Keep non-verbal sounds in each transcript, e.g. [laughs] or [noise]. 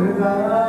without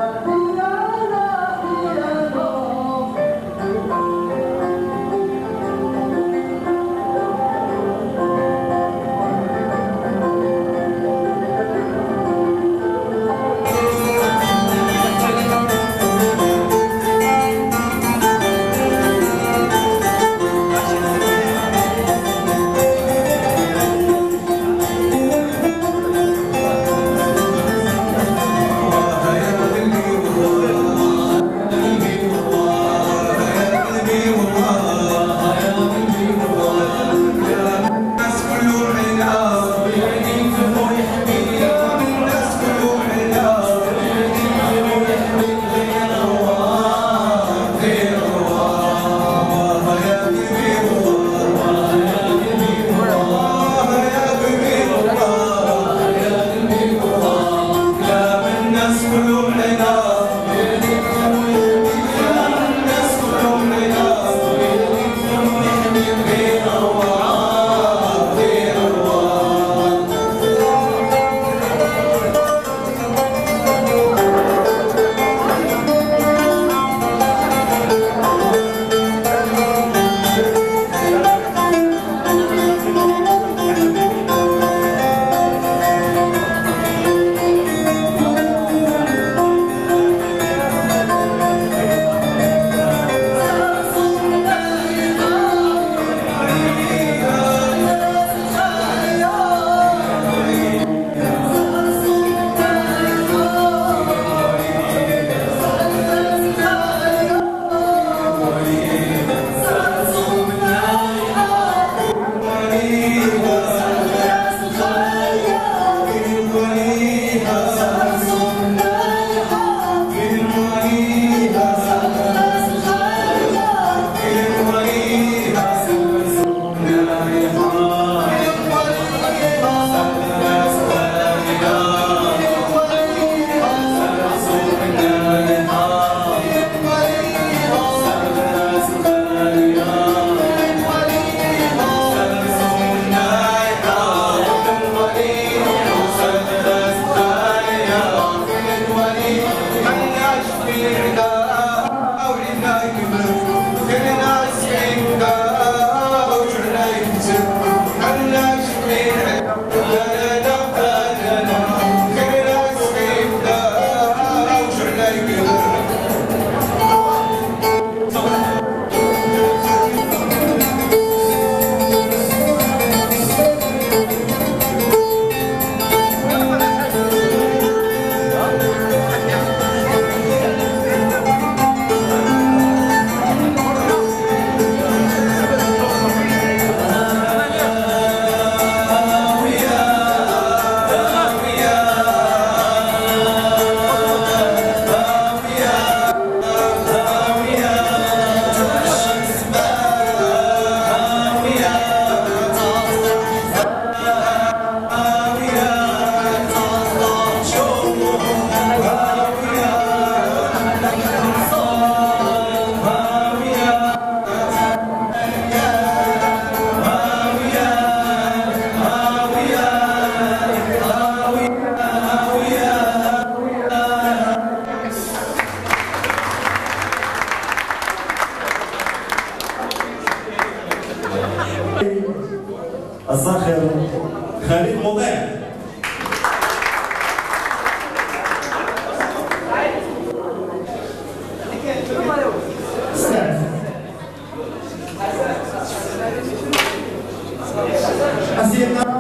أسيرنا السلام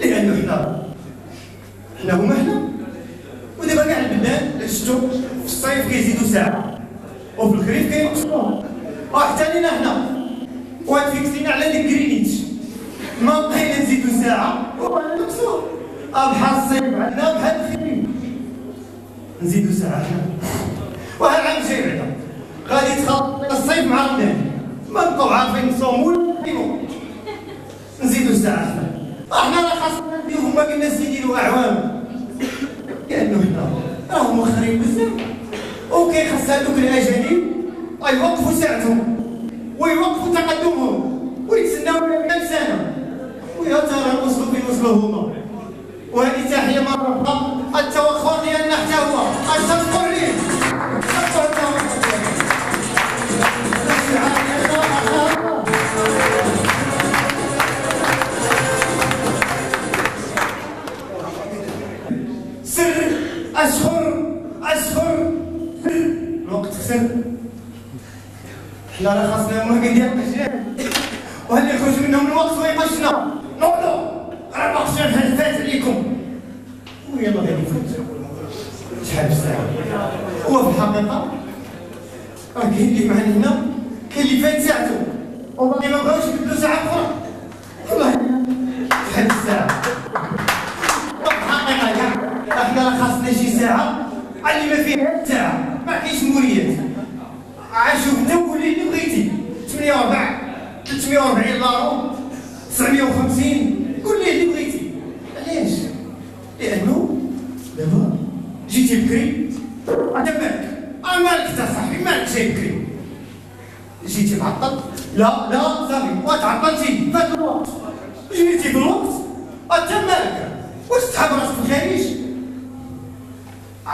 لأنه حنا حنا هما حنا ودابا كاع البلاد شفتوا في الصيف كيزيدوا ساعة. وفي الخريف كينقصوها وحتى لينا حنا وتفيكسينا على ديك جرينيتش ما بقينا نزيدوا ساعة. وبقينا نقصوها بحال الصيف عندنا بحال الخريف. نزيدوا ساعة. حنا じゃあ、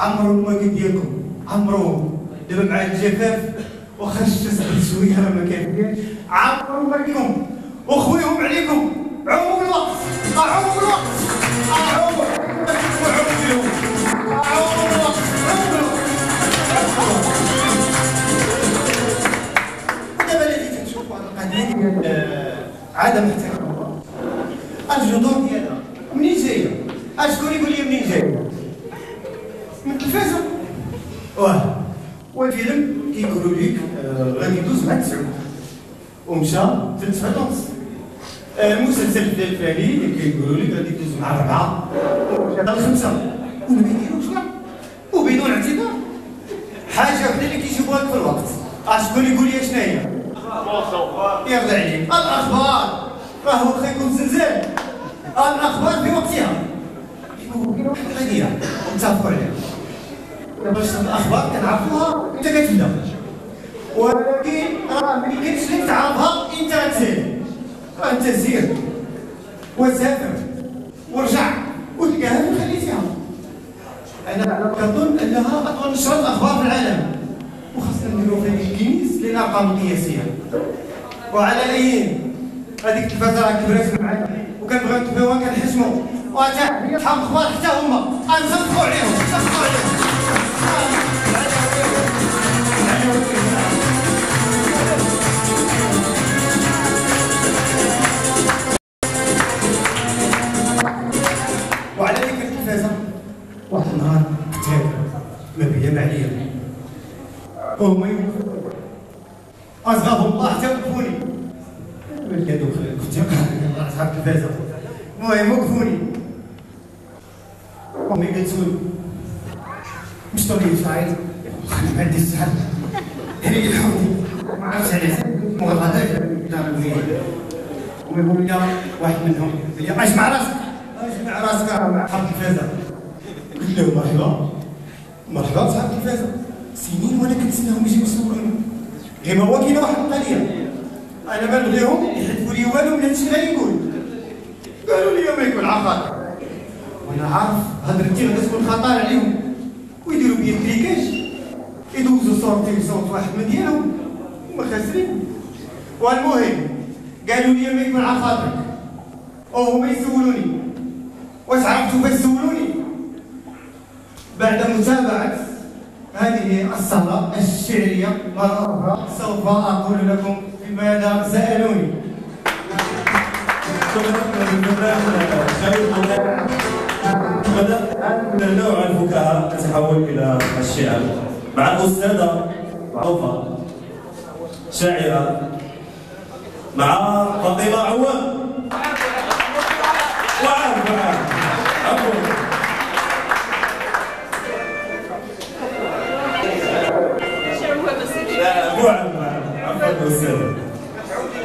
عمرو الماكل ديالكم عمرو دابا مع الجفاف واخا تسال شوية راه ما كاين عمرو الماكلكم وخويهم عليكم عمو الوقت عمو الوقت عمو الوقت عمو دابا القضية ديال عدم احترام الجذور ديالها منين جاية؟ اشكون يقول لي واه والفيلم كيقولوا آه، غادي يدوز مع تسعود ومشى ثلاث ساعات ونص المسلسل اللي كيقولوا لك غادي يدوز مع اربعه ومشى الخمسه وما كيديروش كاع وبدون اعتذار حاجة وحده اللي كيجيبوها لك في الوقت اشكون يقول لي شنو هي؟ يرضى عليك الاخبار راه واخا يكون زلزال الاخبار في وقتها القضية متفقوا عليها باش الأخبار كنعرفوها انت كتبدا ولكن راه ما يمكنش لك تعرفها انت غتسالي راه انت زير وسافر ورجع وتلقاها فين خليتيها أنا كنظن أنها اطول نشره الأخبار في العالم. وخاصنا نديرو في هذيك الكنيس للأرقام القياسية. وعلى اي هذيك التلفازه راه كبرات معايا وكنبغيو نتبعوها كنحشموا وتا شحال أخبار حتى هما غنصدقوا عليهم نصدقوا عليهم واحد النهار ما بيا ما عليا وهما يوقفوا اصغرهم الله حتى وقفوني هذوك كنت اصحاب التلفازه المهم وقفوني امي قالت لي مش طبيعي شاعر ما عنديش شحال يعني يلحقني ما عرفتش علاش ما غلطاش داروا فيا ويقول لي واحد منهم. قال لي اجمع راسك. اجمع راسك. مع حرب الفازه قلت له مرحبا. مرحبا بصحاب الفازه سنين وانا كنتسناهم يجيو يصوروني غير ما هو كاين واحد القضية أنا ما نبغيهم يحلفوا لي والو من هادشي اللي نقول قالوا لي ما يكون عخاطر وأنا عارف هضرتي غادي تكون خطر عليهم. ويديروا بيا الكريكاج يدوزوا صورتي وصوت واحد من ديالهم. هما خاسرين. والمهم قالوا لي ما يكون على خاطرك. وهما يسولوني. واش عرفتوا باش تسولوني بعد متابعة هذه الصلاة الشعرية مرة أخرى سوف أقول لكم لماذا سألوني. شكرا. بدأ نوع الفكاهة نتحول إلى الشعر. مع الأستاذة معروفة شاعرة مع فاطمة عوام. وعارف وعارف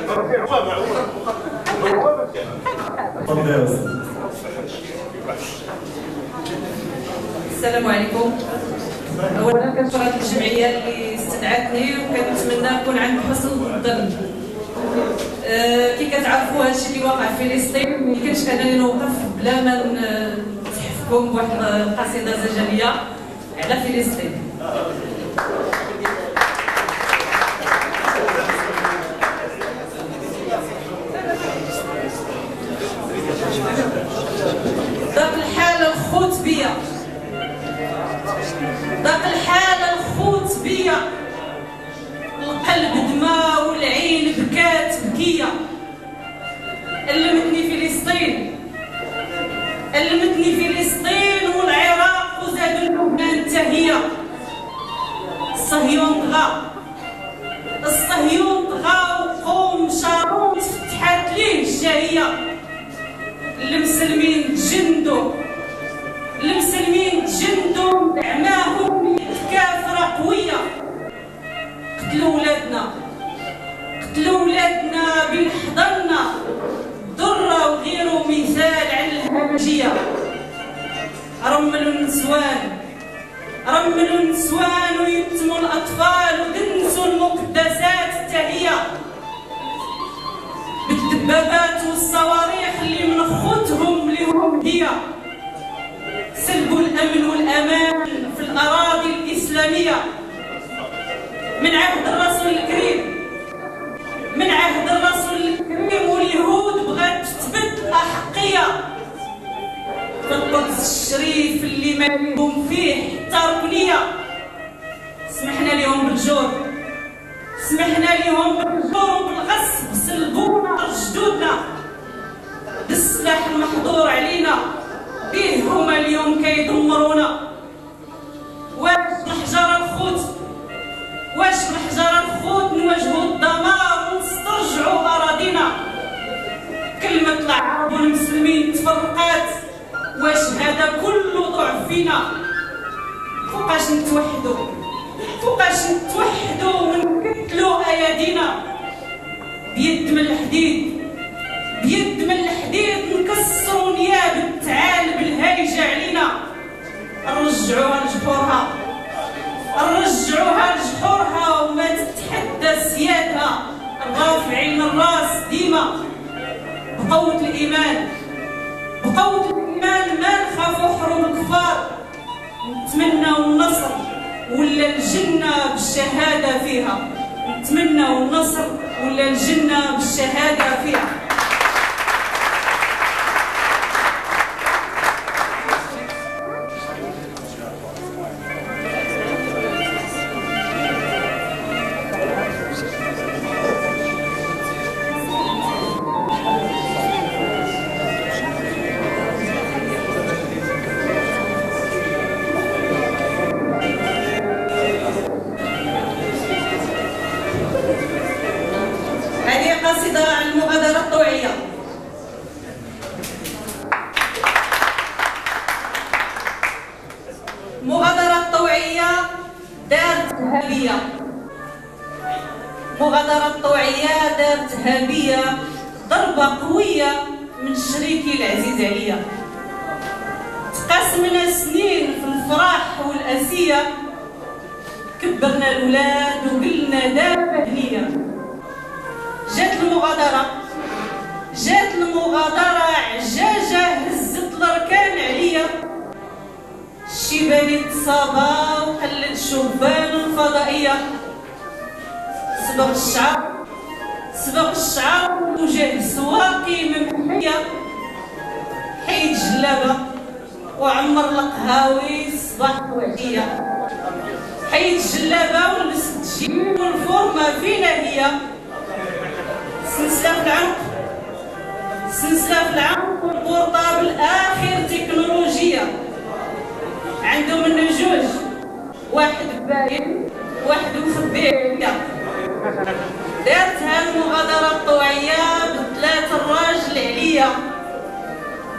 [laughs] تفضل يا أستاذ. السلام عليكم. اولا كنشكر هذه الجمعية اللي استدعتني وكنتمنى نكون عند حسن الظن. آه، كي كتعرفوا هذا الشيء اللي واقع في فلسطين ما يمكنش أنني نوقف بلا ما نتحفكم بواحد القصيدة زجليه على فلسطين. بيا القلب دما والعين بكات بكية. ألمتني فلسطين. ألمتني فلسطين والعراق وزاد لبنان تهية الصهيون طغى. الصهيون طغى وقوم شارون فتحات ليه الجاهيه المسلمين تجندوا المسلمين تجندوا كافره قوية. قتلوا ولادنا. قتلوا ولادنا بين حضرنا ضرة وغيروا مثال على الهمجية. رملوا النسوان رملوا النسوان ويتموا الأطفال ودنسوا المقدسات التهيئة بالدبابات والصواريخ اللي من خوتهم لهم هي. سلبوا الأمن والأمان في الأراضي الإسلامية. من عهد الرسول الكريم. من عهد الرسول الكريم واليهود بغات تثبت احقيه في القدس الشريف اللي ما لهم فيه حتى ركنية. سمحنا لهم بالجور سمحنا لهم بالجور وبالغصب سلبونا جدودنا. بالسلاح المحظور علينا. به هما اليوم كيدمرونا. واش بالحجر الخوت؟ واش بالحجر الخوت نواجهوا الدمار ونسترجعوا أراضينا؟ كلمة العرب والمسلمين تفرقات. واش هذا كله ضعف فينا؟ فوقاش نتوحدوا فوقاش نتوحدوا ونكتلوا أيادينا؟ بيد من الحديد. بيد من الحديد نكسروا نياب الثعالب الهايجه علينا. نرجعوها لجحورها. نرجعوها لجحورها وما تتحدى سيادها الرافعين الراس ديما. بقوة الإيمان. بقوة الإيمان ما نخافوا حروب الكفار. نتمنى النصر ولا الجنة بالشهادة فيها. نتمنى النصر ولا الجنة بالشهادة فيها.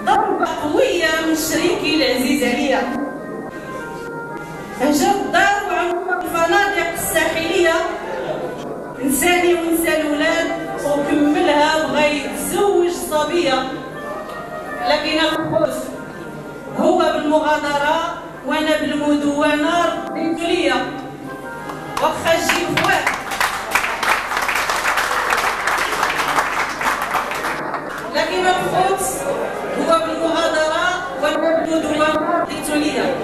ضربة قوية من شريكي العزيز عليا. هجر الدار وعمر الفنادق الساحلية. نساني ونسى الولاد وكملها بغى يتزوج صبية. لكن الخوف هو بالمغادرة وأنا بالمدونة رديت ليا واخا جيب خوات لكن الخوت هو بالمغادرة رديت ليا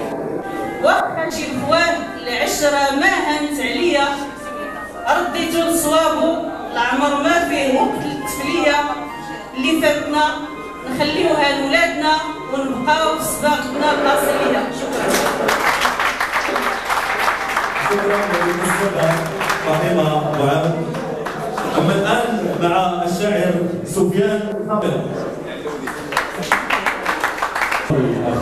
واخا جيب خوات العشرة ما هانت عليا رديتو لصوابو العمر ما فيه وقت التفلية اللي فاتنا نخليوها لولادنا ونبقاو في سباقتنا الأصلية. شكرا. شكرا فاطمه ابو عامر أما الآن مع الشاعر سفيان فاضل جميعا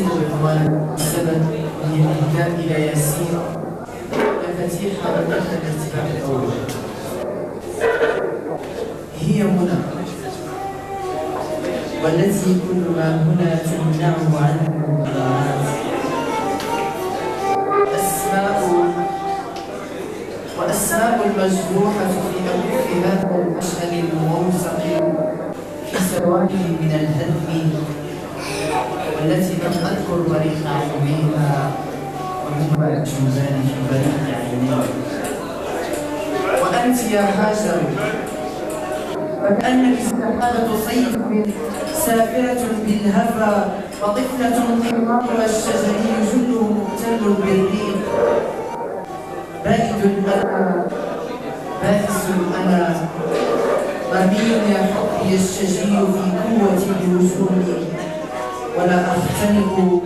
العنوان السبب الإهداء إلى ياسين. مفاتيح ربطة الارتفاع الأول هي هنا. والتي كل ما هنا تمنعه عنه أسماء وأسماء المجروحة في أكف هذا المشهد الموثق في سواد من الهدم والتي لم أذكر طريق عيونيها وهو الجوزان في عينيه وأنت يا هاجر. فكأنك سحابة صيف سافرة بالهفا وطفلة حمارها الشجري جله مبتل بالريق بائد الأنا بائس الأنا رمي يا حبي الشجي في قوة الوصول ولا أختنق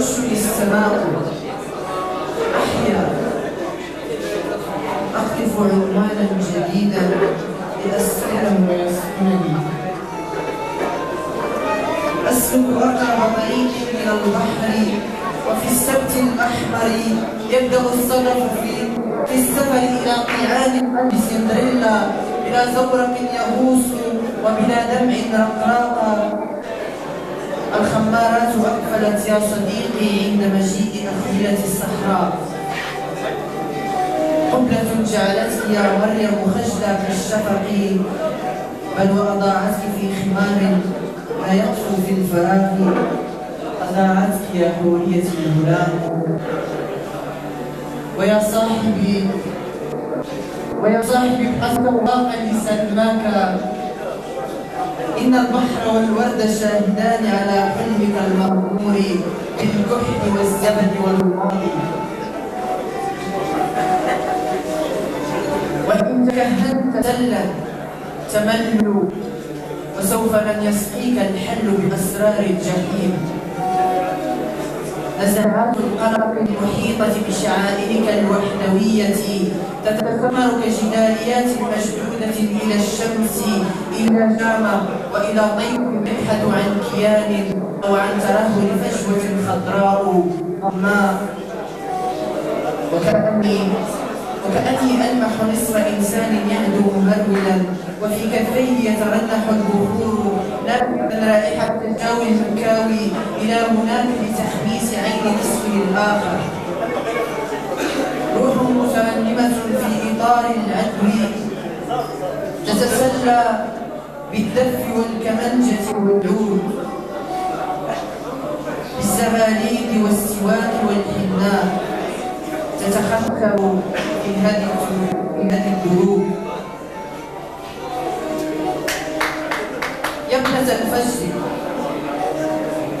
ترشني السماء. أحيا. أخطف عنوانا جديدا لأسكنه ويسكنني أسلك أقرب طريق من البحر وفي السبت الأحمر يبدأ الصدف في في السفر إلى قيعان قلب سندريلا بلا زورق يغوص وبلا دمع رقراقا. الخمارات أقفلت يا صديقي عند مجيء أخيلة الصحراء. قبلة جعلتك يا مريم خجلة كالشفق بل وأضاعتك في خمار لا يطفو في الفراغ أضاعتك يا حورية الغلام. ويا صاحبي ويا صاحبي ابحث واقع لسلماك إن البحر والورد شاهدان على حلمك المغمور بالكحل والزبد والماضي. وإن تكهنت تلا تمل وسوف لن يسقيك الحل بأسرار الجحيم. نزعات القلق المحيطة بشعائرك الوحدوية تتثمر كجداريات مشدودة إلى الشمس إلى جامة وإلى طيف يبحث عن كيان أو عن ترهل فجوة خضراء. ظلماء وكأني وكأني ألمح نصف إنسان يهدو مهرولا وفي كفيه يترنح البخور. نافذا رائحة الجو المكاوي إلى هناك لتحميس عين نصفه الآخر. روح مترنمة في إطار العدو تتسلى بالدف والكمنجة والعود بالزغاليد والسواك والحناء تتخثر في هذه الدروب. يا ابنة الفجر.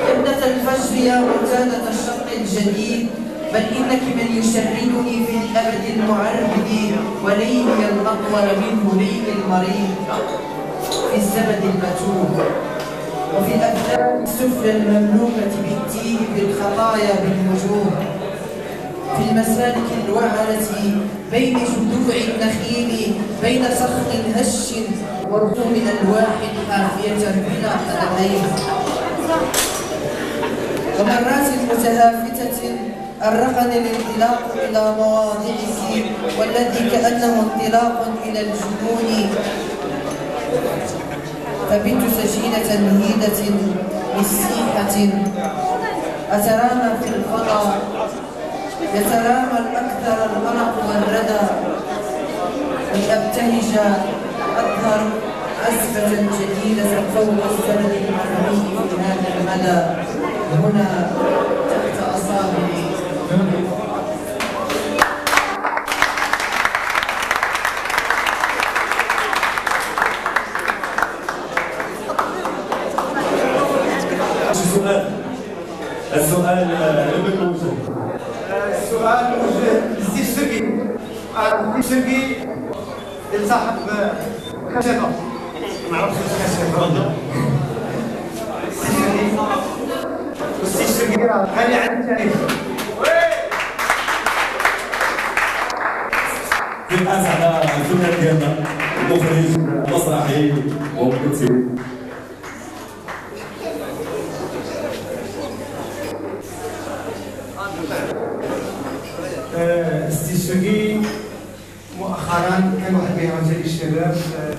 يا ابنة الفجر يا معتادة الشرق الجديد. بل إنك من يشردني في الأبد المعربد وليلي الأطول منه ليل المريض. في الزبد المتوب وفي الأبدان السفلى المملوكة بالتيه بالخطايا بالوجوه في المسالك الوعرة بين جذوع النخيل بين صخر هش ورسوم ألواح حافية بلا قدمين. ومرات متهافتة أرقني الانطلاق إلى مواضعك والذي كأنه انطلاق إلى الجنون. فبت سجينة هيدة مسيحة. أترامى في الفضاء يترامى الأكثر القلق والردى. لأبتهج أظهر عزفة جديدة فوق السرد المرمي في هذا المدى. هنا تحت أصابعي السؤال السؤال لم يكن موجود السؤال موجه للسي الشرقي السي الشرقي صاحب خشبه ما عرفتش خشبه السي راه غني عن التعريف في على الفنان ديالنا المخرج المسرحي وممثل آه، السي الشرقي مؤخرا كان واحد من الشباب آه،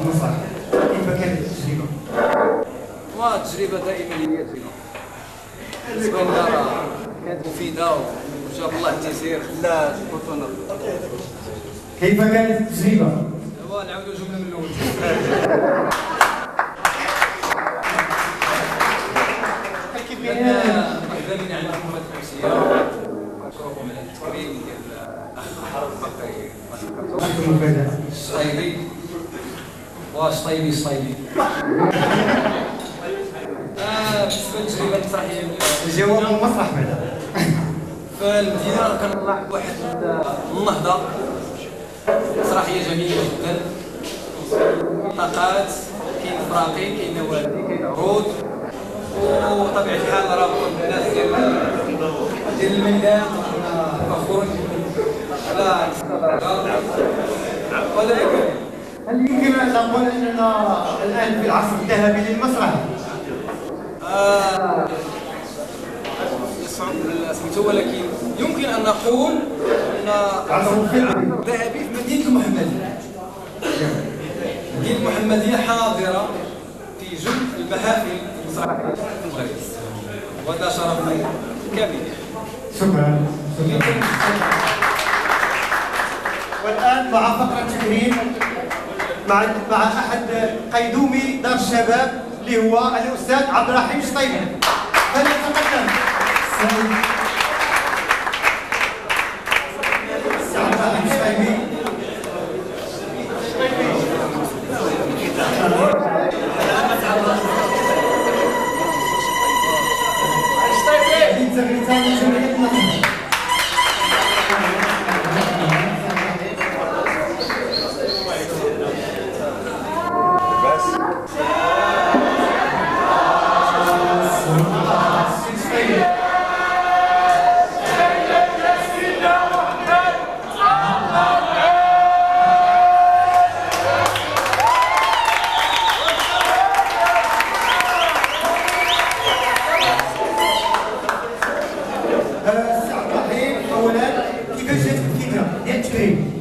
المسرح كيف كانت التجربه؟ والتجربه دائما هي تجربه بالنسبة لنا راه كانت مفيده وجاب الله التيسير خلى البطوله كيف كانت التجربة؟ دابا نعاودوا الجمله من الحكومة التونسيه اشكركم على ديال بقي واحد المفاجاه الصايبي شطيبي آه، بالنسبة للتجربه المسرحيه الجواب من المسرح بعدا فالمدينه كنلاحظ واحد النهضه مسرحيه جميله جدا طاقات كاين فراقي كاين نوادي كاين عروض وطبيعه الحال راه كل الناس ديال ديال الميدان أنا فخور على الاستضافه وهذا اللي كاين هل يمكن ان نقول اننا الان في العصر الذهبي للمسرح؟ آه، يصعب سميتو ولكن يمكن ان نقول ان عصر الذهبي ذهبي في مدينة المحمدية. مدينة المحمدية حاضرة في جزء المحافل المسرحيه في المغرب وهذا شرف كامل. شكرا. شكرا. والآن مع فقرة تكريم مع مع أحد قيدومي دار الشباب اللي هو الأستاذ عبد الرحيم شطيبي فليتقدم السيد عبد الرحيم شطيبي جمعية جمعية مصر. التكريم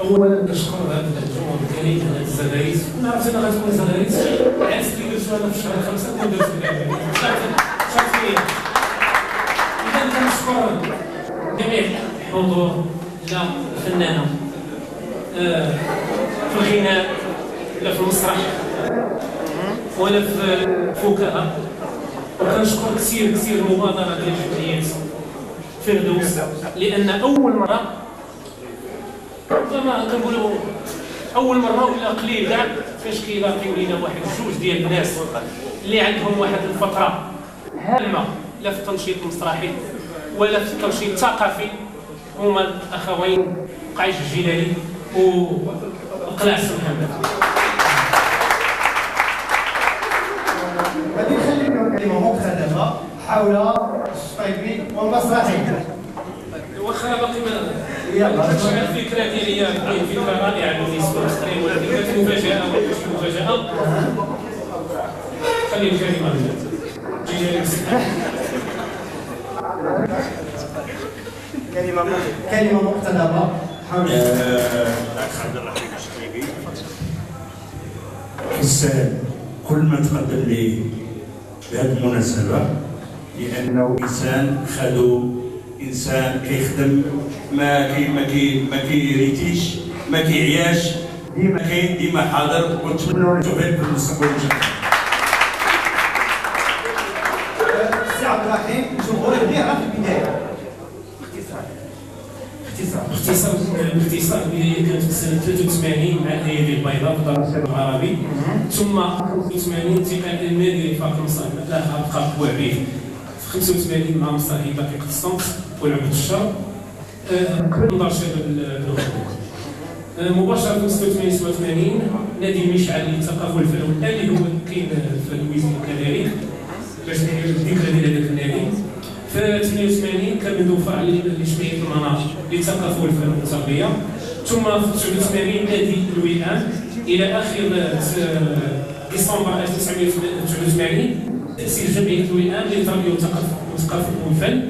اولا كنشكر هذا الجمهور الكريم هذا الزغاريت كنا عرفتنا غتكون زغاريت عرفت اللي درتو أنا في شهر خمسه كون درت شرفين اذا كنشكر جميع الحضور لا الفنانه آه، في الغناء لا في المسرح ولا في الفكاهه وكنشكر كثير كثير المبادره ديال جمعيه فردوس لأن اول مره زعما كنقولوا اول مره ولا قليل كاع فاش كيلاقيو لينا واحد جوج ديال الناس اللي عندهم واحد الفقره هامه لا في التنشيط المسرحي ولا في التنشيط الثقافي هما الأخوين قعيش الجلالي وقلاع محمد غادي نخلي لكم كلمه مقتضبه حول الشطيبي والمسرحي واخا باقي ما يلا الفكرة ديالي هي فكره رائعه بالنسبة للاخرين ولكن كانت مفاجاه مش مفاجاه خلي الكلمة جيجي كلمة كلمة مقتضبه حول الاخ عبد الرحيم الشقيقي. حسان كل ما تقدم لي بهذه المناسبة لأنه إنسان خدو إنسان كيخدم ما كي ما كي ما كيريتيش ما كيعياش ديما كاين ديما حاضر ونتمنى التوفيق في المستقبل. ان شاء الله السي عبد الرحيم الجمهور يبغي يعرف البدايه اختصار باختصار باختصار البدايه كانت في سنه 83 مع الايادي البيضاء في دار الشعب العربي. ثم 85 انتقال المالي لفرق المصري لا ابقى بوعبيه في 85 مع مسرحي باقي قسطنط والعبد الشر من دار شباب مباشرة في 86 87 نادي مشعل للثقافة والفن والآن اللي هو كاين في الويزن كذلك باش نحيو الذكرى ديال هذاك النادي. في 88 كان من فرع لجمعيه المناطق للثقافه والفن والتربيه ثم في 89 نادي الوئام إلى آخر ديسمبر 1989 تاسيس جمعيه الوئام للتربيه والثقافه والفن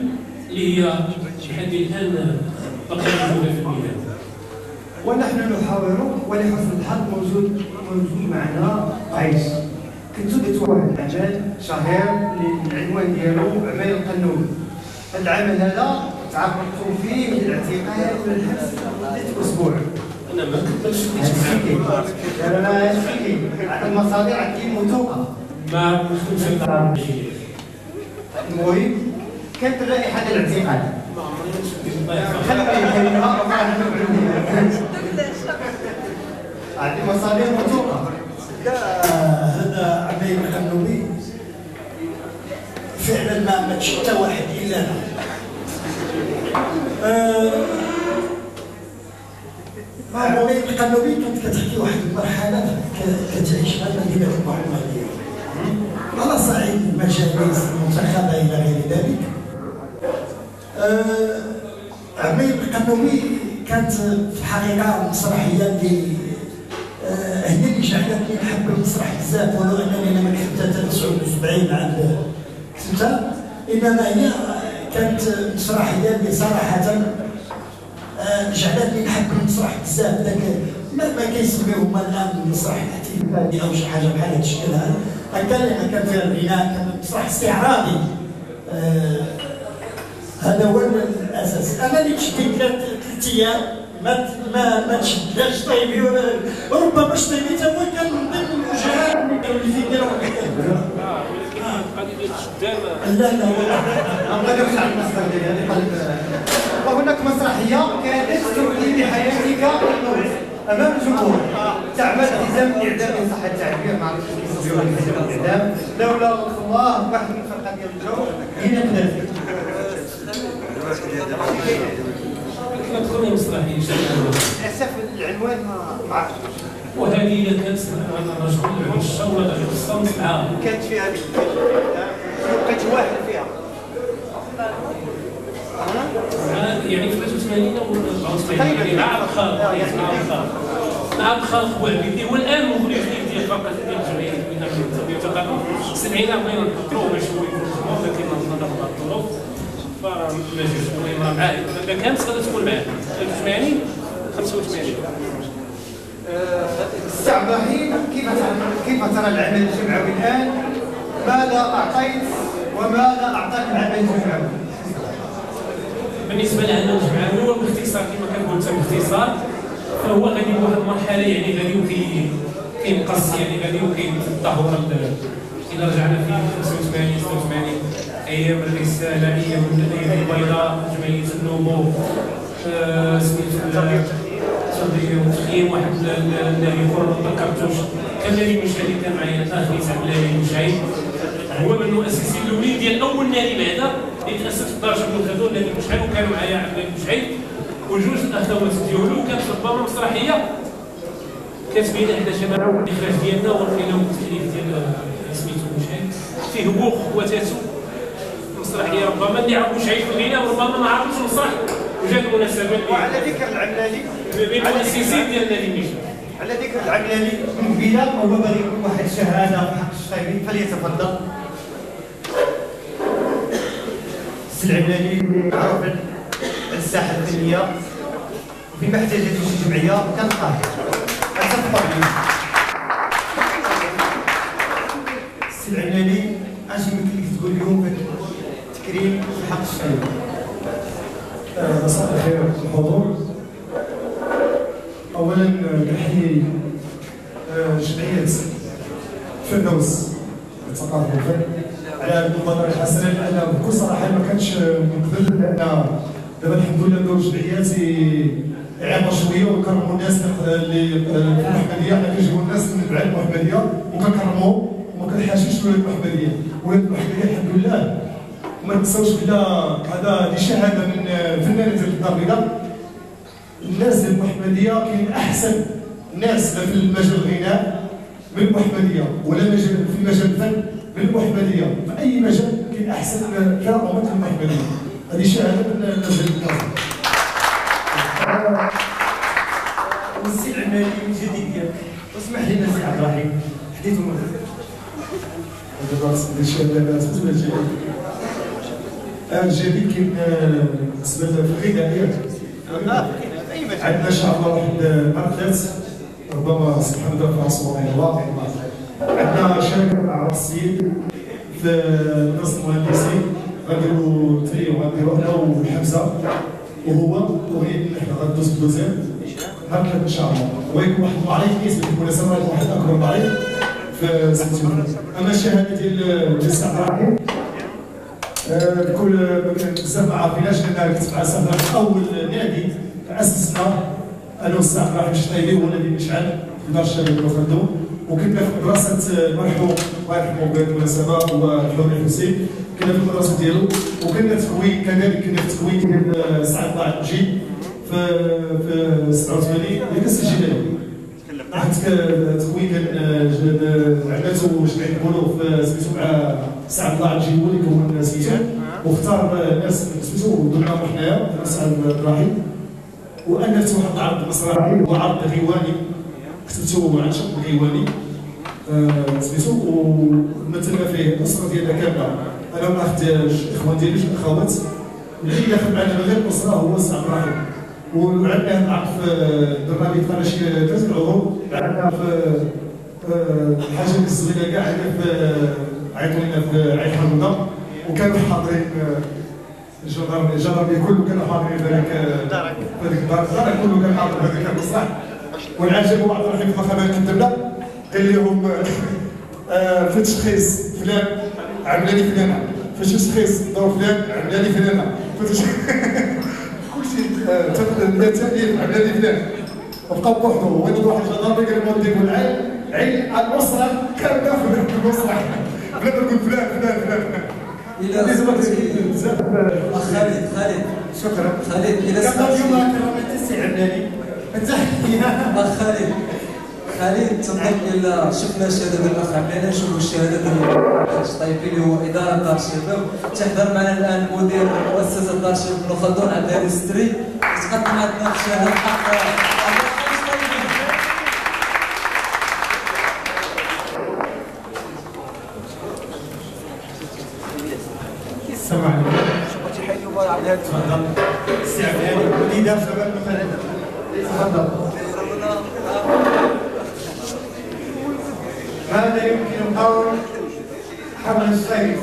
اللي هي لحد الآن باقيه موجوده في الميدان ونحن نحاول ولحسن الحظ موجود موجود معنا قيس درتوا واحد العمل شهير اللي العنوان ديالو عمل القانون هذا العمل هذا تعرضتوا فيه من الاعتقال ولا الحبس ثلاث أسبوع أنا ما كنتش هادشي لا لا هادشي المصادر عندي موثوقه ما ما على المهم كانت ديال الاعتقال ما ما عندي مصادر موثوقه هذا عبيد القنوبي فعلا ما ما تشتى واحد الا أنا مع عبيد القنوبي كانت كتحكي واحد المرحلة كتعيشها المدينة المحمديه على صعيد المجالس المنتخبة إلى غير ذلك. آه، عبيد القنوبي كانت في الحقيقة مسرحية اللي هي اللي جعلتني نحب المسرح بزاف ولو أنني من حتى 79 عند ستة إنما هي كانت مسرحيه اللي صراحة آه، جعلتني نحب المسرح بزاف ذاك ما, كيسميوه هما الآن المسرح الاحتفالي أو شي حاجة بحال هذا الشكل هذا. كان فيها الغناء كان مسرح استعراضي. آه، هذا هو الأساس. أنا اللي تشديت ثلاث أيام ما ما ما طيبي ربما طيبي تا هو كان من ضمن لا لا قلب وهناك مسرحية كانت تؤدي بحياتك أمام الجمهور تعمل التزام الإعدام ان صح التعبير التزام الاعدام لولا الله واحد من الفرقه ديال الجو هنا. شكلها للاسف العنوان ما ما عرفتش وهذه هي كانت رجل العود الشر ولا القسطنط مع كانت فيها لقيت واحد فيها يعني في 83 أو 84 يعني مع الخالق مع الخالق مع الخالق وهبي اللي هو الان مخرج ديال فرقه ديال الجمعيه للتربيه والثقافه 70 بغينا نحضروه باش هو يكون الجمهور لكن نظرا لظروف راه ما جاش المهم راه معاه اذا كانت غادي تكون معاه 83 85 الرحيم كيف كيف ترى العمل الجمعوي الآن؟ ماذا أعطيت وماذا أعطاك العمل الجمعوي؟ بالنسبة لعمل الجمعوي هو باختصار كما كنقول باختصار فهو غادي بواحد المرحلة يعني غادي كينقص يعني غادي وكيتدهور إلى رجعنا في 85 86 أيام الرسالة أيام البيضاء جمعية النمو آه، سميتو تنظيم وتخييم واحد تذكرتوش كان نادي مشعل كان معايا أخي زعما نادي مشعل هو من المؤسسين الاولين ديال أول نادي بعدا اللي تاسس في دار شبل خدون نادي مشعل وكانوا معايا عبد الملك مشعل وجوج الاخوات ديالو كانت ربما مسرحيه كاتبين احدى شباب الاخراج ديالنا ولقينا التاليف ديال سميتو مشعل فيه هو وخواتاتو مسرحيه ربما اللي عرفوا شعيب في الغناء وربما ما عرفوش المسرح وجا المناسبه اللي وعلى ذكر العملالي بين المؤسسين ديال نادي ميشيل على ذكر العملالي من قبيله هو باغي يكون واحد الشهاده في حق الشخيري فليتفضل السي العملالي معروف على الساحه الفنيه ما احتاجته شي جمعيه كنلقاه تفضل السي العملالي اش يمكن لك تقول اليوم في حق الشخيري مساء الخير الحضور اولا نحيي آه، جمعية فردوس للثقافه والفن على هذه المبادره الحسنه لأن بكل صراحة ما كانش مقبل لأن دابا الحمد لله دور الجمعيات يعيطوا شوية ويكرموا الناس اللي المحمدية. حنا كنجيبوا الناس من بعد المحمدية وكنكرموا وما كنحاشوش ولاد المحمدية. ولاد المحمدية الحمد لله وما تنساوش بلا هذا دي شهاده من فنانة ديال الدار البيضاء. الناس ديال المحمدية كاين أحسن ناس في المجال الغناء من المحمديه ولا مجال في مجال الفن من المحمديه في أي مجال كاين أحسن كرامه المحمدية. هذه شهاده من الناس الدار والسي العمالي الجديد ديالك واسمح لنا سي عبد الرحيم. حديث الجديد كاين بالنسبة في الغذائيات عندنا أن شاء الله واحد ماركات ربما سبحان الله رسول الله عندنا شركه مع السيد في نص المهندسين غنديروا تري وغنديروا أنا وحمزه وهو وغير نحن غندوز بدوزين ماركات إن شاء الله. ويكون واحد المعرض يثبت بالمناسبه واحد أكبر معرض في سنتين أما الشهاده ديال ديال السي عبد الرحيم كل بزاف ما عارفيناش لأن كنت مع في أول نادي اسسنا أنا عبد الرحيم الشطيبي هو نادي مشعل في دار الشباب والخدوم وكنا في مدرسة المرحوم الله يرحمه بهذه المناسبه هو حلمي الحسين. كنا في المدرسة ديالو وكنا تكوين كذلك كنا في تكوين ديال سعد الله الجي. في في 87 اللي كنسجل له واحد تكوين كان عملته جمعيه البلوغ في سميتو مع سعد الله الجي هو اللي كون سميتو. واختار ناس سميتو ودرنا حنايا سعد الرحيم والفت واحد العرض مسرحي هو عرض غيواني. كتبته عن شق غيواني. سميتو. ومثلنا فيه الأسرة ديالنا كاملة. أنا واحد الاخوان ديالي جوج أخوات. اللي داخل معنا من غير الاسره هو سعد الرحيم وعندنا عرض في برنامج قناه شي ثلاث العروض. عندنا في الحاجة الصغيرة كاع هنا في عيطوا لنا في عين حموده وكانوا حاضرين الجدران الجدران كله في هذيك في هذيك الدار الدار كله كان حاضر في هذيك المسرح والعجب الرحيم في الخبر كتبنا قال لهم في تشخيص فلان عمل لي فلانه في تشخيص دور فلان عمل لي فلانه في تشخيص التأليف عمل لي فلان. وبقى بوحده وين واحد الجدار قال له ودي العين عين كان داخل في المسرح بلا ما نقول فلان فلان فلان. إلى بزاف خالد. خالد شكرا خالد إلى اليوم عمالي أخ خالد. خالد تنظن الا شفنا الشهاده ديال الاخ عمالي نشوفوا الشهادة ديال الشطيبي اللي هو إدارة دار الشباب تحضر معنا الآن مدير مؤسسة دار الشباب بن خلدون عبد الستري تقدم عندنا الشهادة حق عبد الرحمن الشطيبي. وليدة شباب المخالفة تفضل ماذا يمكن القول حول الصيف؟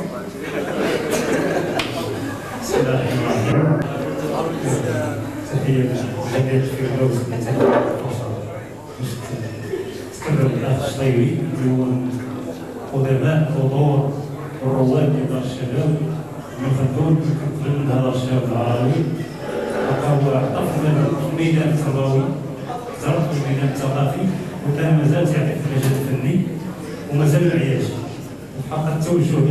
solution.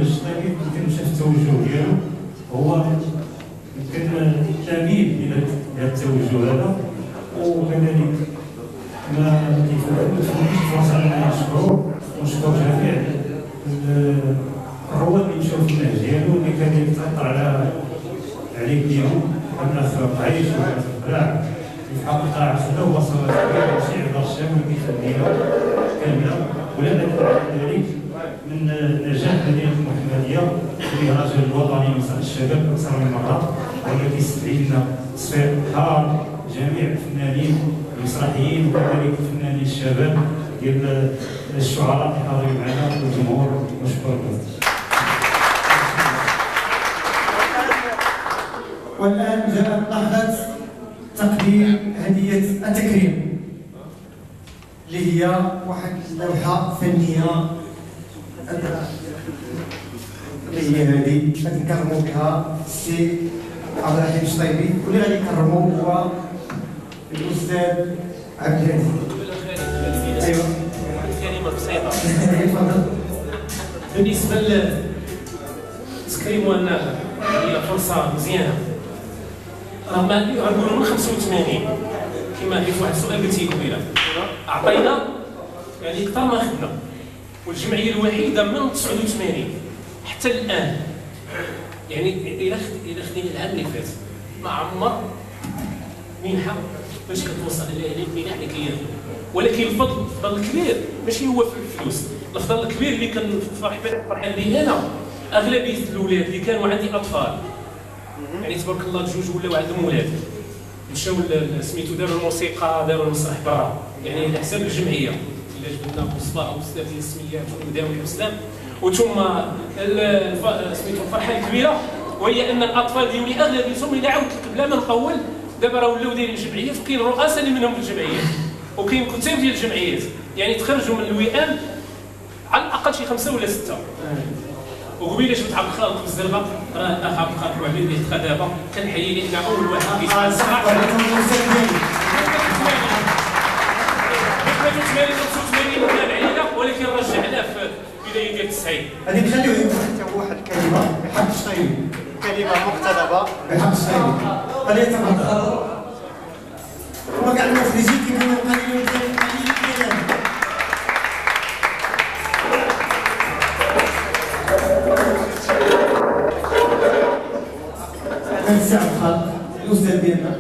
تقديم هدية التكريم. اللي هي واحد اللوحة فنية. اللي هي هذه غادي نكرموا بها السي عبد الرحيم الشطيبي واللي غادي يكرموا هو الأستاذ عبد الهادي. أيوه. كلمة بسيطة. بالنسبة لتكريم والنافع هي فرصة مزيانة. راه ما غنقولوا من 85 كما في واحد السؤال قلتي قبيلة. أعطينا يعني أكثر ما خدنا. والجمعية الوحيدة من 89 حتى الآن. يعني إلى إلى خدينا العام اللي فات. ما عمر منحه باش كتوصل لها المنح اللي كياخذ ولكن الفضل الفضل الكبير. ماشي هو في الفلوس. الفضل الكبير اللي كنفرح به فرحان به أنا. أغلبية الأولاد اللي كانوا عندي أطفال. يعني تبارك الله جوج ولاو عندهم ولاد. مشاو سميتو داروا الموسيقى داروا المسرح برا. يعني على حساب الجمعية. إلا جبنا مصباح وبزاف ديال السميات وداوي الإسلام. وثم سميتو الفرحة الكبيرة وهي أن الأطفال ديالي اغلبيتهم إلى عاودت بلا ما نطول دابا راه ولاو دايرين الجمعيات وكاين رؤساء اللي منهم في الجمعيات وكاين كتاب ديال الجمعيات. يعني تخرجوا من الوئام على الأقل شي خمسة ولا ستة. وقبيلة شفت عبد الخالق بالزرقاء راه الاخ عبد الخالق الوعبيد اللي دخل دابا كنحيي لأن أول واحد كيسمع الصراحه 88 85 كان علينا ولكن رجعناه في بدايه ديال التسعين غادي نخليوه يقول حتى هو واحد الكلمة بحق الشطيبي كلمة مقتضبة بحق الشطيبي فليتفضل هما كاع المخرجين كيقولوا ميرسي عبد الخالق الاستاذ ديالنا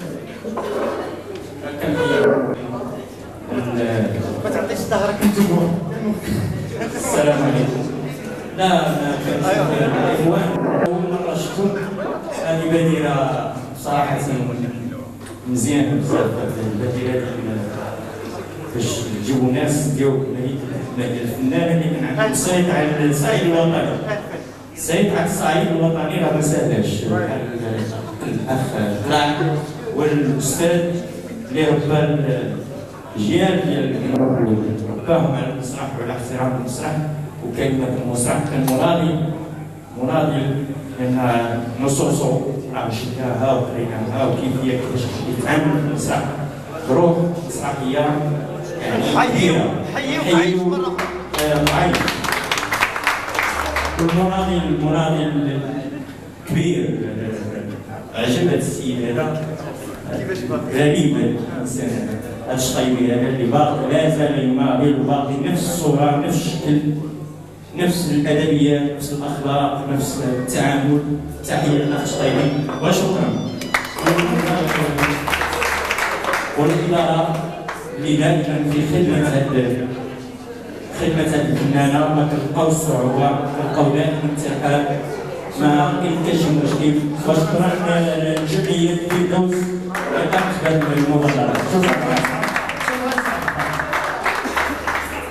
ما تعطيش ظهرك السلام عليكم. لا ما كانش اول مره شفتهم هذه بديره صراحة مزيانه بزاف البديره باش تجيبوا ناس ديال الفنانه اللي كان عندهم صيت على الصعيد الوطني الصعيد على الصعيد الوطني راه ما سهلاش بحال الأخ قراع والأستاذ اللي ربى الجيال ديال رباهم على المسرح وعلى احترام المسرح وكلمه المسرح كان مناضل مناضل لأن نصوصه راه شفناها وقريناها وكيفية كيفاش يتعامل في المسرح. بروح مسرحية يعني حيوا. حيوا معين والمناضل المناضل كبير. عجبت السيد هذا. غريب. الانسان هذا الشطيبي هذا اللي باقي لا زال يماضي وباقي نفس الصورة نفس الشكل نفس الادبيات نفس الأخلاق نفس التعامل. تحية للأخ الشطيبي وشكرا. والاداره اللي دائما في خدمة هذا خدمة هذه الفنانة ما كنلقاو الصعوبة كنلقاو دائما الترحاب ما كاين شي مشكل وشكرا لجمعيه الفردوس اللي قامت بهذه المبادرة. شكرا.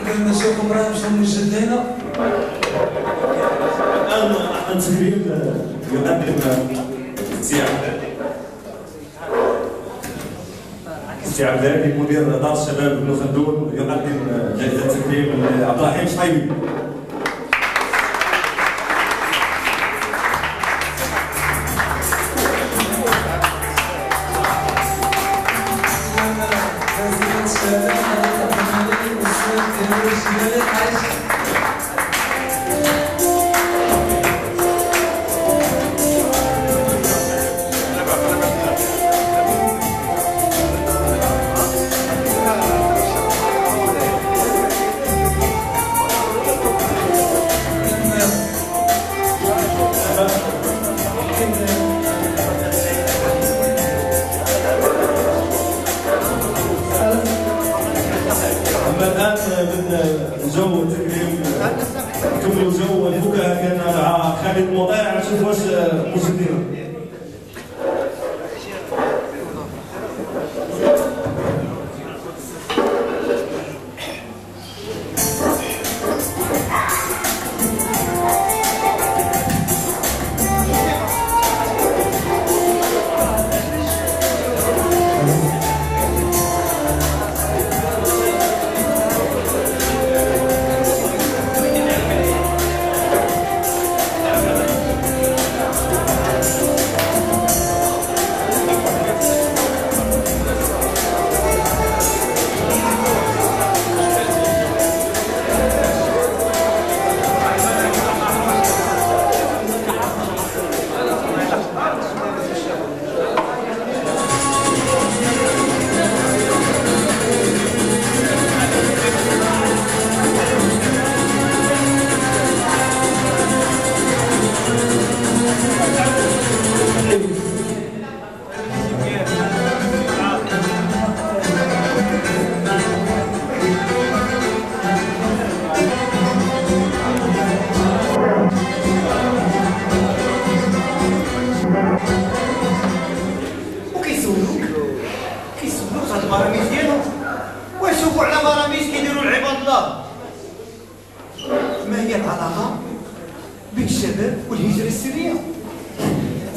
إذا نشوفكم راه مشاو مجدين الآن احمد تكريم يقدم استيعاب استيعاب ذلك مدير دار الشباب بن خلدون يقدم جائزة تكريم لعبد الرحيم شحيبي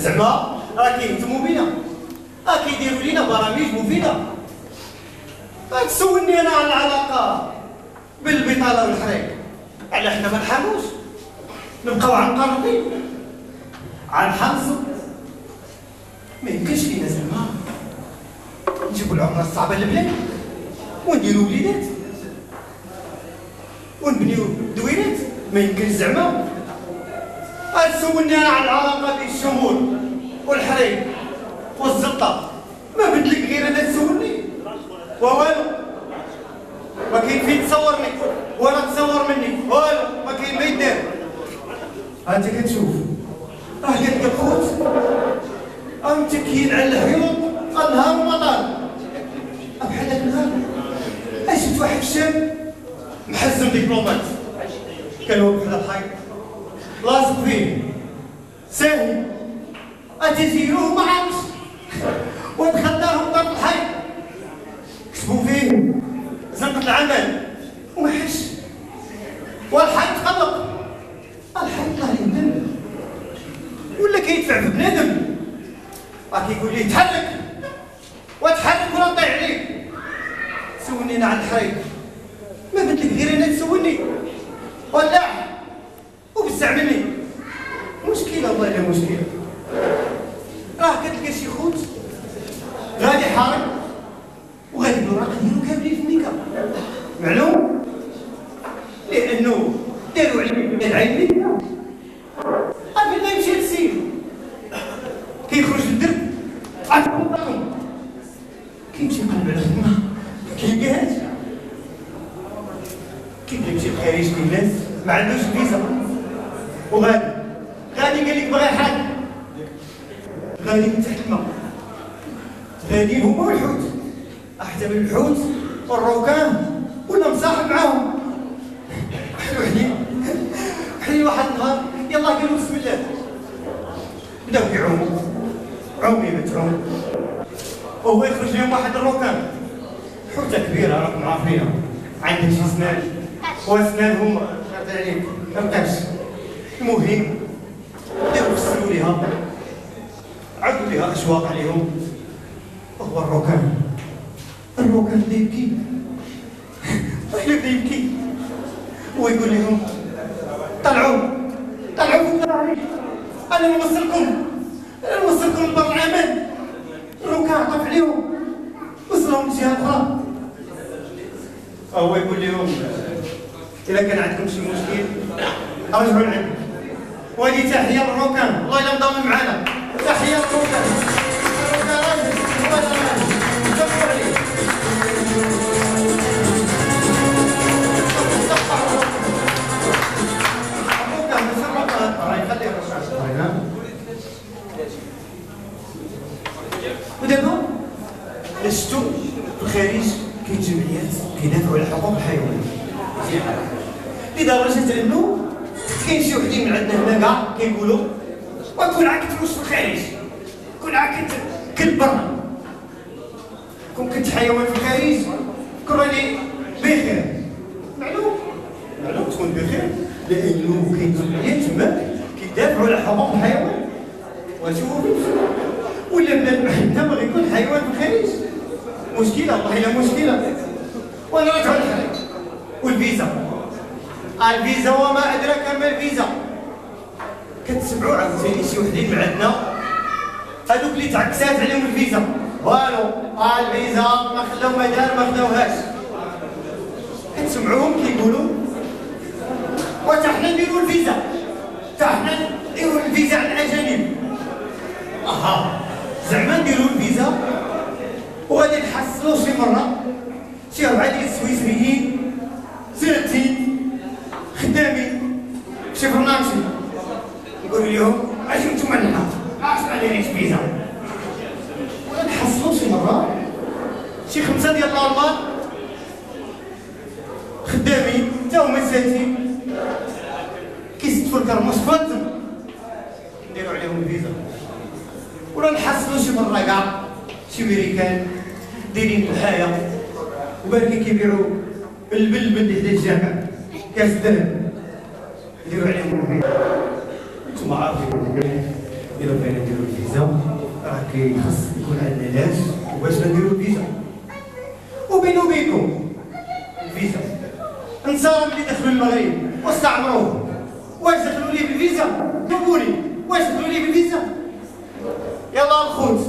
زعما راه كيهتموا بينا. راه كيديروا لينا براميج مفيدة. تسولني أنا على العلاقة بين البطاله والحريق. على حنا ما نحاموش. نبقاو عنقرضين عنحنصوا ما يمكنش لينا زعما نجيبوا العمره الصعبة للبلاد ونديروا وليدات. ونبنيو دويرات ما يمكنش زعما تسولني أنا على العلاقه بين الشمول والحريق والزلطه ما بدلك غير أنا تسولني. ووالو ما كاين فين تصورني ولا تصور مني. والو ما كاين ما يدار. انت كتشوف. راه قد الخوت أو متكيين على الحيوط النهار ومطار بحال هذا النهار؟ شفت واحد الشاب محزم ديبلومات. كان هو بحال الحيط لاصق فيه ساهي اتيزيروه ما عرفش ودخلناهم طرف الحيط كتبوا فيه؟ زنقة العمل. وما حش والحيط خلق الحيط الله يندم. ولا كيدفع في بنادم. راه كيقول لي تحرك؟ وتحرك ولا نطيح عليك. سولني أنا على الحريق ما بدلك غير أنا تسولني. ولا وبزع مني مشكلة والله لا مشكلة. راه كتلقى شي خوت غادي حارق وغادي الوراق ديالو كاملين في الميكا معلوم؟ لأنه داروا عليه العين قبل ما يمشي للسير كيخرج للدرب عاد كيمشي يقلب على الخدمة. كيلقاهاش. كيف يمشي الخارج كيلاس ما عندوش فيزا. وغادي. غادي قال لك بغا حاجة. غادي تحت الماء. غاديين هما والحوت أحتمل الحوت والروكان ولا مصاحب معاهم. وحدين وحدين واحد النهار. يلا قالوا بسم الله. بداو يعوموا. عومي بتعوم. وهو يخرج لهم واحد الركان حوتة كبيرة راكم عارفينها عندها شي سنان وأسنانهم ما بقاش المهم بداو يفسروا ليها عدوا لها اشواق عليهم. وهو الركان الركان بدا يبكي بدا يبكي ويقول لهم طلعوا طلعوا فوق العريش أنا نوصلكم أنا نوصلكم لبر العمل. الركان طاف عليهم وصلهم لجهه أخرى. هو يقول لهم إذا كان عندكم شي مشكل رجعوا لعندي وهذه تحية للركان الله إلا مضامن معنا تحية للركان ودابا شفتوا في الخارج كاين جمعيات كيدافعوا على حقوق الحيوانات لدرجه انه كاين شي وحدين من عندنا هنا كاع كيقولوا؟ وكون عاك تفوز في الخارج. كون كل برا كون كنت حيوان في الخارج كون راني بخير. معلوم؟ معلوم تكون بخير. لأنه جمعيات تما كيدافعوا على حقوق الحيوان. وشوفوا ولا بلاد محنا بغى يكون حيوان في الخارج. مشكلة والله إلا مشكلة. وأنا رجعوا للخارج والفيزا. الفيزا وما أدراك ما الفيزا. كتسمعوا عاوتاني شي وحدين من عندنا هذوك اللي تعكسات عليهم الفيزا. والو الفيزا ما خلاو ما دار ما خداوهاش كتسمعوهم كيقولوا وتا حنا نديروا الفيزا؟ تا حنا نديروا الفيزا على الأجانب. أها زعما نديروا الفيزا؟ وغادي نحصلوا شي مرة شي اربعه ديال السويسريين سيرتين خدامين شي فرنانشي نقول لهم أجي نتوما لهنا عاش ما دايرينش فيزا ونحصلوا شي مرة. شي خمسه ديال الالمان خدامين تا هما ساتين كيستفوا الكرموس فانتم نديروا عليهم الفيزا. ولا نحصلوا شي مرة كاع شي ميريكان دايرين ضحايا. وباركين كيبيعوا البلبل حدا الجامع كاس ذهب يديروا الفيزا أنتم عارفين الا بغينا نديروا الفيزا راه كيخص يكون عندنا علاج وباش نديروا الفيزا. وبيني وبينكم الفيزا. نصارى ملي دخلوا المغرب واستعمروه. واش دخلوا لي بالفيزا؟ جاوبوني واش دخلوا لي بالفيزا؟ يلا الخوت.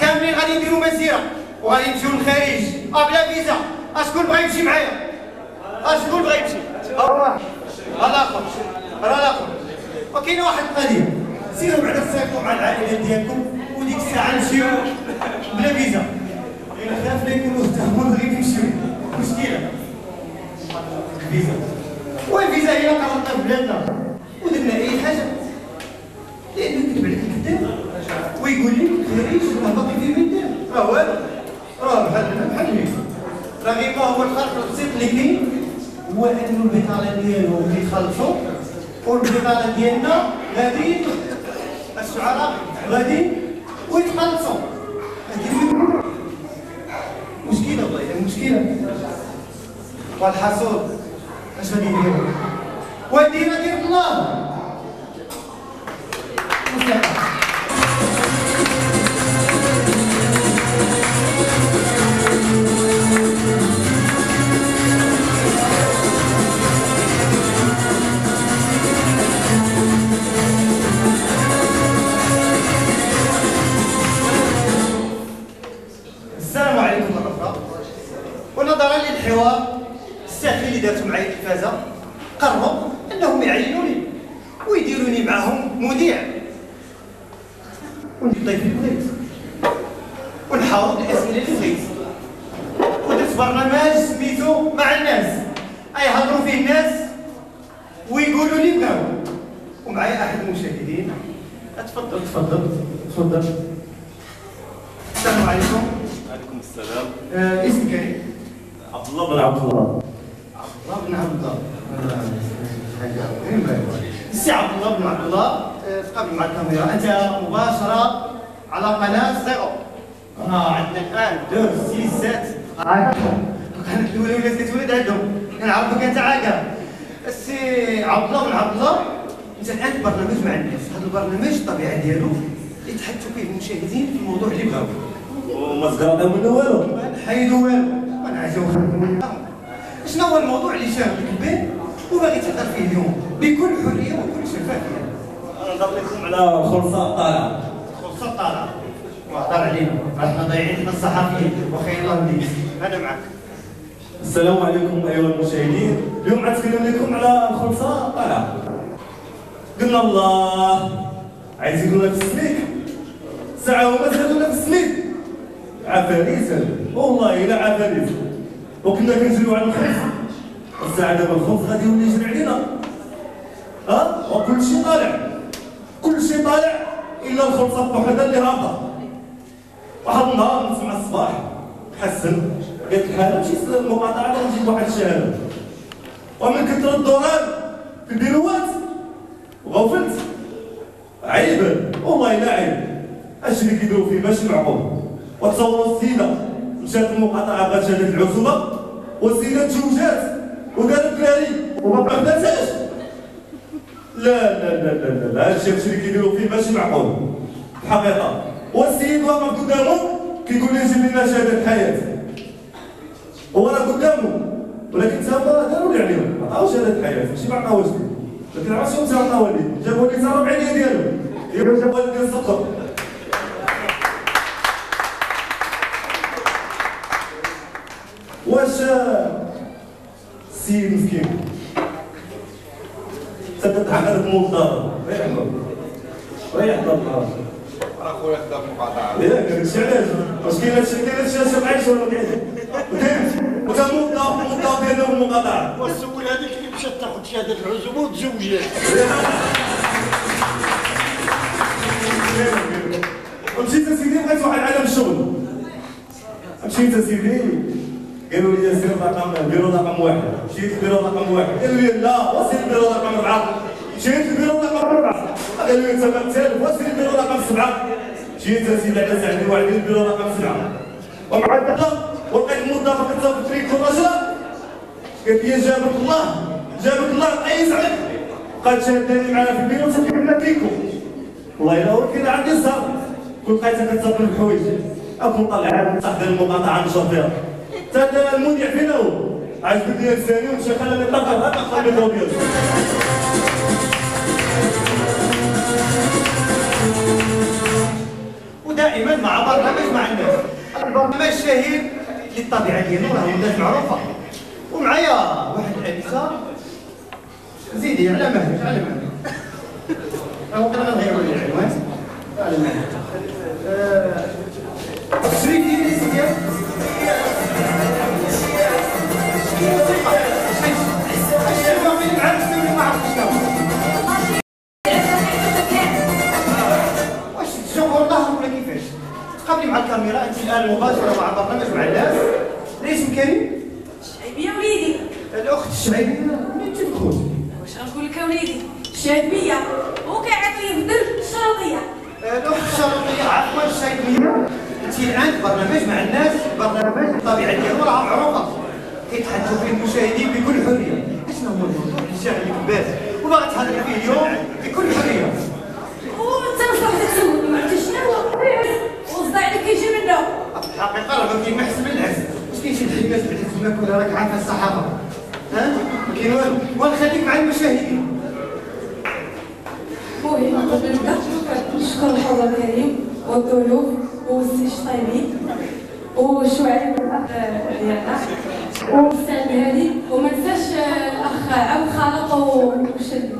كاملين غادي نديروا مسيرة وغادي نمشيو للخارج. أه بلا فيزا. أشكون بغى يمشي معايا؟ أشكون بغى يمشي؟ راه الآخر وكاين واحد القضية. سيروا بعدا تصيفطوا مع العائلات ديالكم وديك الساعة نمشيو بلا فيزا. إلا خاف لا يكونوا اهتموا غير يمشيو. مشكلة. الفيزا والفيزا هي قررنا في بلادنا. ودرنا أي حاجة. لأنه كتب عليك الكتاب ويقول لك باقي فيه من دار راه والو. راه بحال بحال راه غير هو الفرق البسيط اللي كاين. هو انه البطاله ديالو كيتخلصوا والبطاله ديالنا غادي الشعراء غادي ويتخلصوا. مشكلة والله مشكلة. والحصول أش غادي يديروا؟ والدينا ديال الله. كل شيء طالع إلا الخلصة الوحده اللي هابطة. واحد النهار نسمع الصباح حسن قالت الحاله مشيت المقاطعة ونجيب واحد الشهاده ومن كثر الدوران في البيروات وغفلت. عيب والله لا عيب. أش اللي كيديروا فيه؟ ماشي معقول وتصوروا السيده مشات المقاطعة بغات شهادة العزوبه والسيده تزوجات ودارت كلاري وما قبلتهاش لا لا لا لا لا لا هادشي اللي كيديروا فيه ماشي معقول. الحقيقة والسيد واقف قدامه كيقول لي جيب لنا شهادة الحياة هو راه قدامه ولكن تما داروا لي عليهم. عطاو شهادة الحياة ماشي ما عطاوش لي لكن عرفت شنو تا عطاوها لي جابوا لي تا ربع ديالو. جابوا لي السكر واش السيد مسكين؟ هذاك موظف ويحضر ويحضر الراجل اخويا ياك علاش ولا وتا المقاطعة. والسؤال هذيك اللي مشات تاخذ شهاده العزوبه وتزوجات مشيت اسيدي بغيت واحد عالم الشغل مشيت اسيدي قالوا لي سير رقم بيرو رقم واحد. مشيت لبيرو رقم واحد. قالوا لي لا وسير البيرو رقم أربعة. مشيت لبيرو رقم أربعة. قالوا لي انت مثال وسير البيرو رقم سبعة. مشيت اسيدي على ساعدني واحد البيرو رقم سبعة. ومع ذلك ولقيت موظفه كتصاوب تريكو رجله قالت لي جابك الله. جابك الله. قيس عليك بقات شاداني معنا في البيرو وتكلمنا فيكم والله الا كده عندي الزهر. كنت لقيتها كتصب الحوايج أكون طلع صاحب المقاطعة نشر فيها تا المذيع فينا هو عايز بدي الثاني ونشغل لي طاقه هذا خلي ديالو ودائما مع برنامج مع الناس. البرنامج الشهير للطبيعة ديالو راه ولات معروفة. ومعايا واحد الانسه زيدي على مهلك على مهلك. هو كنا غنغيروا العنوان على مهلك. آه، شريك ديالي الكاميرا انت الآن مباشره مع برنامج مع الناس. الاسم كريم شعيبية وليدي. الأخت الشعيبية منين تدخل؟ واش غنقول لك وليدي؟ شعيبيه وكيعيط لي في درب الشرطيه الأخت الشرطيه عفوا الشعيبية. انت الآن في برنامج مع الناس برنامج الطبيعه ديالو راه معروفه كيتحدثوا فيه المشاهدين بكل حرية. أشنو هو الموضوع؟ اللي شاغلك بال وباغي تهضر فيه اليوم بكل حرية. وانت واش راح تسول ما عرفتش اللي كيجي منه؟ الحقيقة راه ما كاين ما من العز. واش كاين شي بعد تما كلها راك عارفه الصحافة. ها؟ ما كاين والو. ونخليك مع المشاهدين. المهم قبل نبدا نشكر الحضور الكريم؟ والضيوف والسي الشطيبي وشعيب الاخ ديالنا هادي وما نساش الاخ عبد الخالق وشدي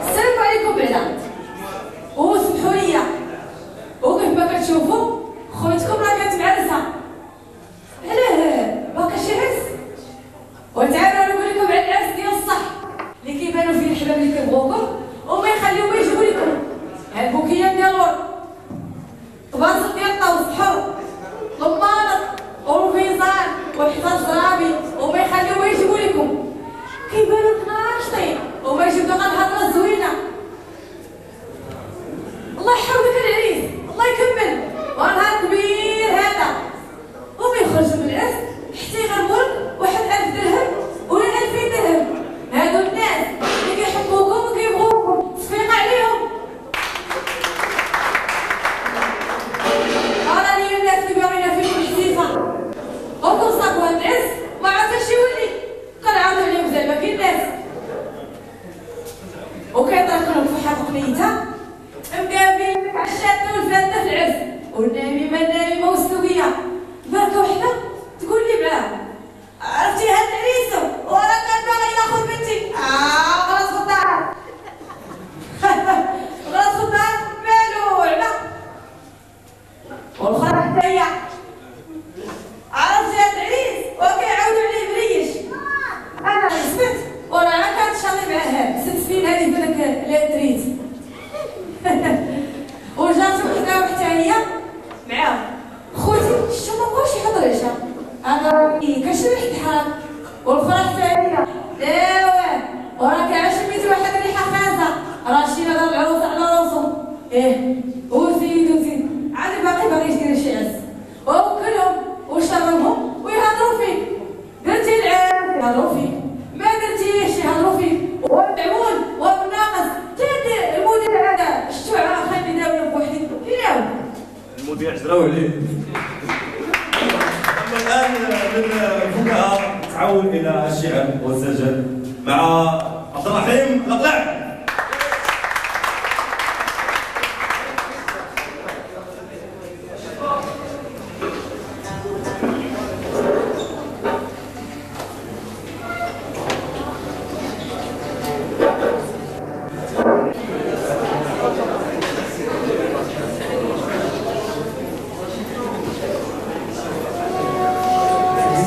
السلام عليكم بعدا. لي وكيف ما كتشوفوا خويتكم راه كانت معرسه علاه باقي شي عرس وتعالوا نقول لكم على العرس ديال الصح اللي كيبانوا فيه الحباب اللي كيبغوكم وما يخليو ما يجيبوا لكم البوكيه ديال الورد طباز ديال الطوس حر لمانط والفيزان والحصان الزرابي وما يخليو ما يجيبوا لكم كيبانوا ناشطين وما يجيبوا المذيع الله يحفظك العريس الله يكمل. وأنا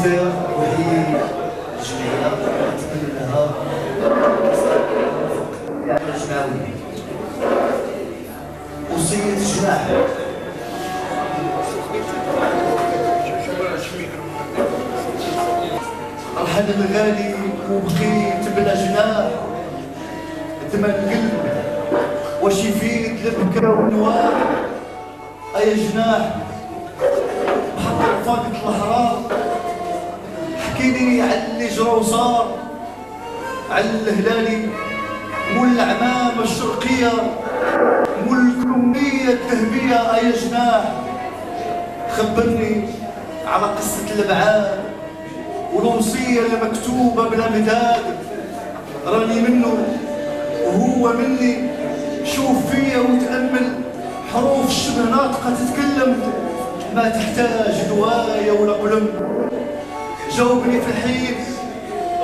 البداية وهي الجمعية نتمنى لها الجمعوي وصية الجناح رحل الغالي وبقيت بلا جناح دم القلب واش يفيد البكا اي جناح بحق فاقد الحرام احكي على اللي وصار على الهلالي مول العمامة الشرقية مول الكمية الذهبية أي جناح. خبرني على قصة الأبعاد والوصية اللي مكتوبة بلا مداد. راني منه وهو مني شوف فيا وتأمل حروف شبه ناطقة تتكلم. ما تحتاج دواية ولا قلم. جاوبني في الحين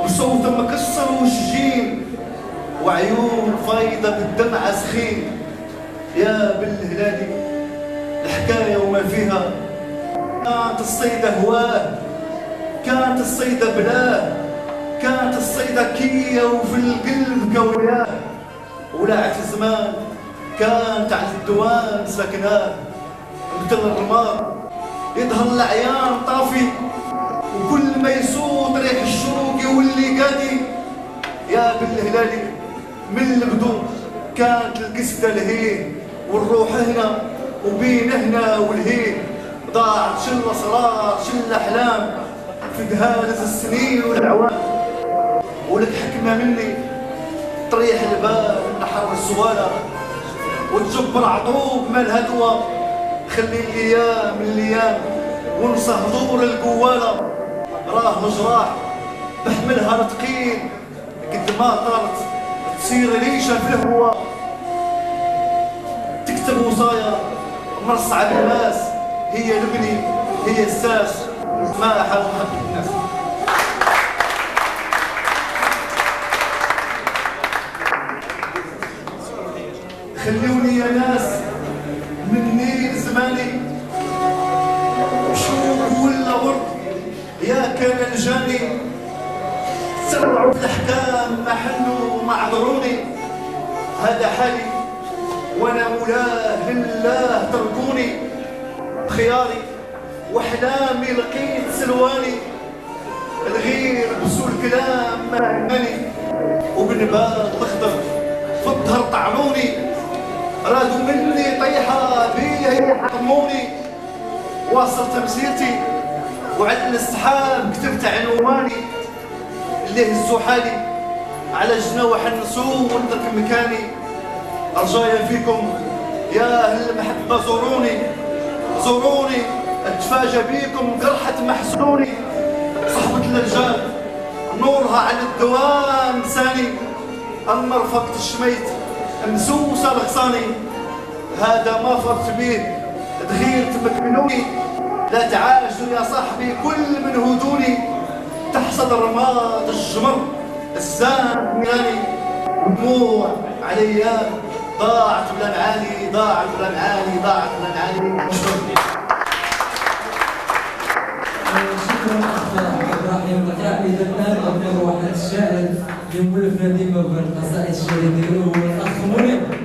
بصوت مكسر وشجين وعيون فايضة بالدمعة سخين يا بالهلالي الحكاية وما فيها. كانت الصيدة هواة. كانت الصيدة بلاه كانت الصيدة كية وفي القلب كوياه ولعت زمان كانت على الدوام سكناه مثل الرماد يظهر العيان طافي. وكل ما يصوت ريح الشروق يولي قادي يا بالهلالي من البدو كانت القصة الهين والروح هنا وبين هنا والهين. ضاعت شل اسرار شل احلام في دهالز السنين والأعوام. ولك حكمة مني طريح الباب نحر السوالة وتجبر عطوب مال هدوة خلي الأيام الأيام هضور القوالة راه مجراح بحملها رتقين قد ما طارت تصير ريشة في الهوا تكتب وصايا مرصعة بالماس هي لبني هي الساس. ما أحاول حق الناس. خلوني يا ناس من نيل زماني كان الجاني. سرعوا في الأحكام ما حلوا ما عذروني هذا حالي وأنا مولاه لله تركوني. بخياري وإحلامي لقيت سلواني. الغير بسو الكلام ما همني وبنبات الاخضر في الظهر طعنوني. رادوا مني طيحة بيا يحطموني واصلت مسيرتي وعلى السحاب كتبت عنواني اللي هزوا حالي. على جناوح النسوم ونترك مكاني. رجايا فيكم. يا أهل المحبة زوروني. زوروني. اتفاجى بيكم قرحة محسوني صحبة الرجال نورها على الدوام ساني. أما رفقت الشميت مسوسة الغصاني هذا ما فرت بيه دغير تمكنوني لا تعاشوا يا صاحبي كل من هدوني. تحصد الرماد الجمر الزان ميلاني ودموع علي. ضاعت بلا معاني ضاعت بلا معاني ضاعت بلا معاني شكرا اخ عبد الرحيم إذا واحد الشاعر اللي مولفنا ديما هو الاخ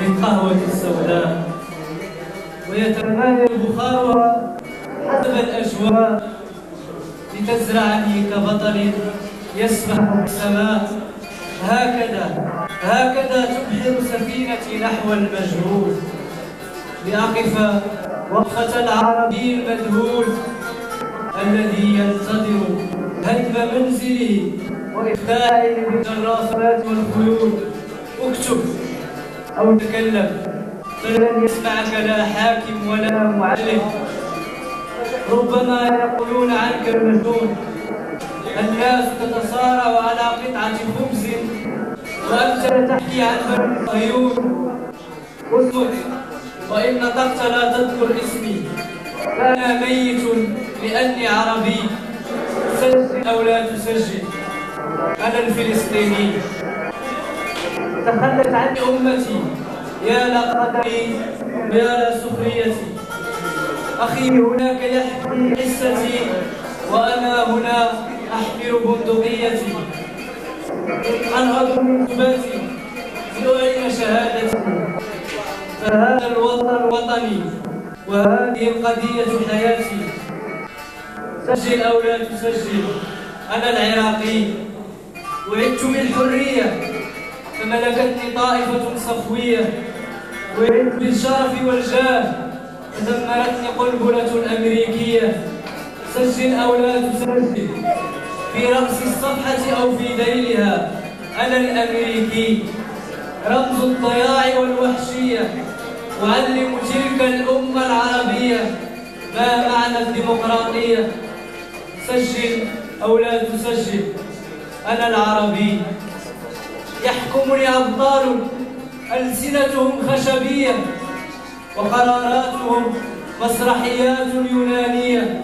من قهوة السوداء ويتبادل بخارها حسب الأجواء لتزرعني كبطل يسبح السماء هكذا هكذا تبحر سفينتي نحو المجهول. لأقف وقفة العربي المذهول الذي ينتظر هدم منزله وإخفائه بالجرافات والخيول. اكتب أو تكلم. فلن يسمعك لا حاكم ولا معلم. ربما يقولون عنك المجنون. الناس تتصارع على قطعة خبز. وأنت تحكي عن بني صهيون اسكت وإن نطقت لا تذكر اسمي. فأنا ميت لأني عربي. سجل أو لا تسجل أنا الفلسطيني. تخلت عني أمتي يا لقدري يا لسخريتي أخي هناك يحكي حستي وأنا هنا أحمل بندقيتي. أنهض من ثباتي لأعلن شهادتي. فهذا الوطن وطني وهذه القضية حياتي. سجل أو لا تسجل أنا العراقي. وعدت بالحرية فملكتني طائفة وعدت بالشرف والجاه فدمرتني قنبلة الأمريكية سجل أو لا تسجل في رأس الصفحة أو في ذيلها أنا الأمريكي. رمز الضياع والوحشية أعلم تلك الأمة العربية ما معنى الديمقراطية. سجل أو لا تسجل أنا العربي. يحكمني أبطال ألسنتهم خشبية وقراراتهم مسرحيات يونانية.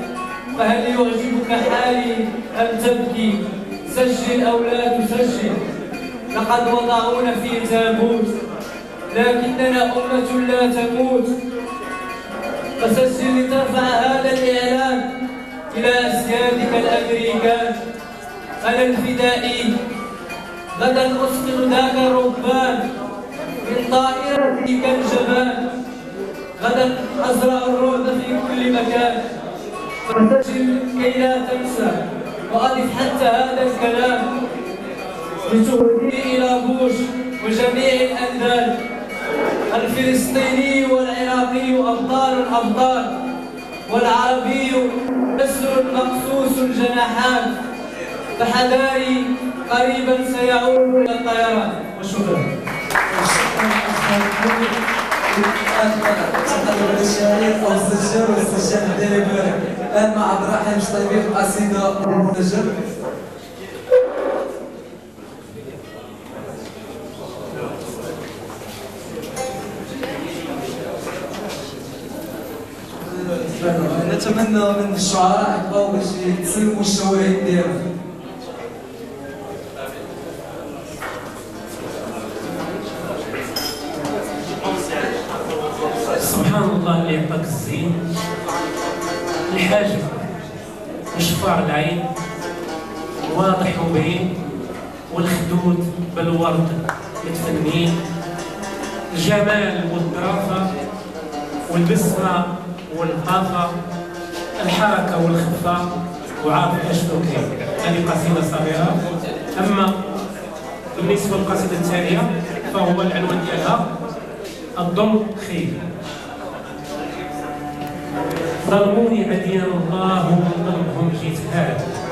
فهل يعجبك حالي أم تبكي؟ سجل أو لا تسجل. لقد وضعونا في تابوت لكننا أمة لا تموت. فسجل لترفع هذا الإعلان إلى أسيادك الأمريكان. أنا الفدائي غدا أسقط ذاك الربان من طائرتي كالجبال غدا أزرع الرعب في كل مكان. فسجل كي لا تنسى وأضف حتى هذا الكلام. لتهدي إلى بوش وجميع الأندال الفلسطيني والعراقي أبطال أبطال والعربي نسر مقصوص الجناحان فحذاري قريبا سيعود إلى الطيران. وشكرا. تقدم الشهيد نتمنى من الشعراء يبقاو باش يتسلموا الشواهد ديالهم يعطاك الزين الحاجب وشفاع العين واضح وبين والخدود بالورد متفنين. الجمال والظرافة والبسمة واللطافة الحركة والخفة. وعارف اشنو كاين هذه قصيدة صغيرة. أما بالنسبة للقصيدة التالية فهو العنوان ديالها الضم خير. ظلموني عديان الله وظلمهم جيت هاد